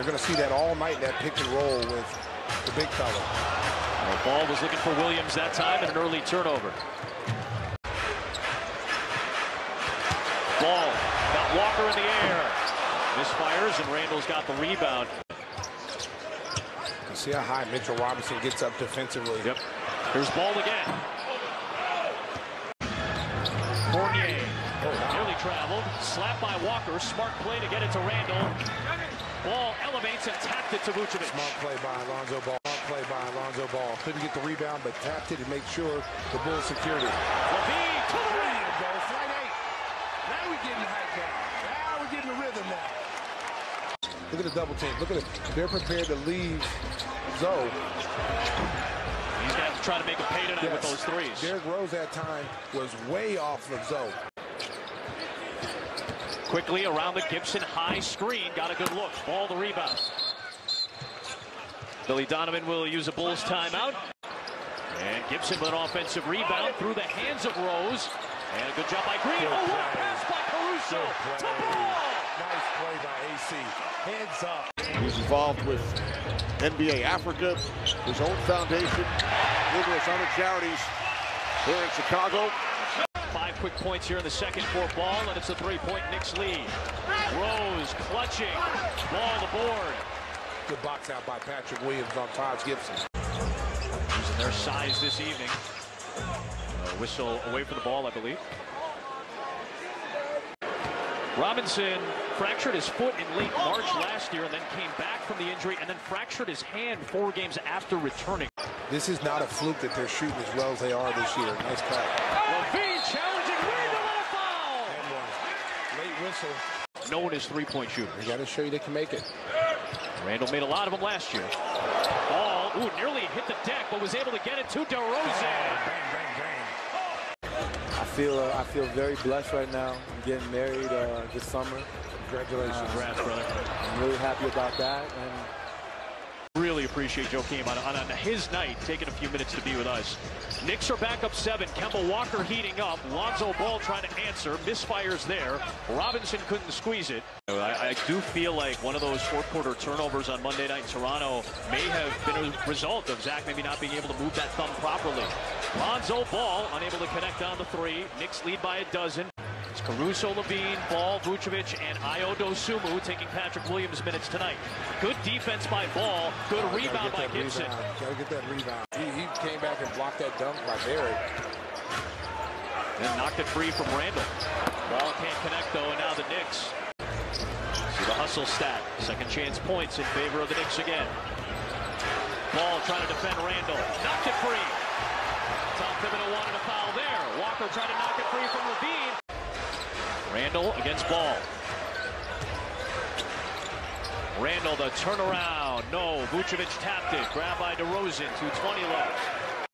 You're going to see that all night, that pick and roll with the big fella. Well, ball was looking for Williams that time and an early turnover. Ball got Walker in the air. Misfires and Randall's got the rebound. You see how high Mitchell Robinson gets up defensively. Yep. Here's ball again. Fournier nearly traveled. Slapped by Walker. Smart play to get it to Randall. Ball elevates and tapped it to Vucevic. Smart play by Alonzo Ball. Smart play by Alonzo Ball. Couldn't get the rebound, but tapped it to make sure the Bulls secured it. LaVine to the rim. Go, flight eight. Now we're getting hyped now. Now we're getting the rhythm now. Look at the double team. Look at it. They're prepared to leave Zoe. He's going to try to make a pay tonight with those threes. Derrick Rose that time was way off of Zoe. Quickly around the Gibson high screen. Got a good look. Ball the rebound. Billy Donovan will use a Bulls timeout. And Gibson with an offensive rebound through the hands of Rose. And a good job by Green. Good Oh, what a play. pass by Caruso. To ball. Nice play by AC. Heads up. He's involved with NBA Africa, his own foundation, numerous other charities here in Chicago. Five quick points here in the second for ball, and it's a three-point Knicks lead. Rose clutching. Ball the board. Good box out by Patrick Williams on Taj Gibson. Using their size this evening. A whistle away from the ball, I believe. Robinson fractured his foot in late March last year and then came back from the injury and then fractured his hand four games after returning. This is not a fluke that they're shooting as well as they are this year. Nice cut. LaVine challenging Randall and a foul. And one. Late whistle. Known as three-point shooter. They got to show you they can make it. Randall made a lot of them last year. Ball, ooh, nearly hit the deck, but was able to get it to DeRozan. Bang, bang, bang. I feel uh, I feel very blessed right now. I'm getting married uh, this summer. Congratulations. Congrats, brother. I'm really happy about that. And Really appreciate Joakim on, on, on his night taking a few minutes to be with us. Knicks are back up seven. Kemba Walker heating up. Lonzo Ball trying to answer. Misfires there. Robinson couldn't squeeze it. I, I do feel like one of those fourth quarter turnovers on Monday night in Toronto may have been a result of Zach maybe not being able to move that thumb properly. Lonzo Ball unable to connect on the three. Knicks lead by a dozen. Caruso, LaVine, Ball, Vucevic, and Ayo Dosunmu taking Patrick Williams minutes tonight. Good defense by Ball. Good Gotta rebound by Gibson. rebound. Gotta get that rebound. He, he came back and blocked that dunk by Barrett. And knocked it free from Randall. Ball can't connect though, and now the Knicks. See the hustle stat. Second chance points in favor of the Knicks again. Ball trying to defend Randall. Knocked it free. Tom Thibodeau wanted a foul there. Walker tried to knock it free from LaVine. Randall against Ball. Randall the turnaround. No, Vucevic tapped it. Grab by DeRozan. 220 left.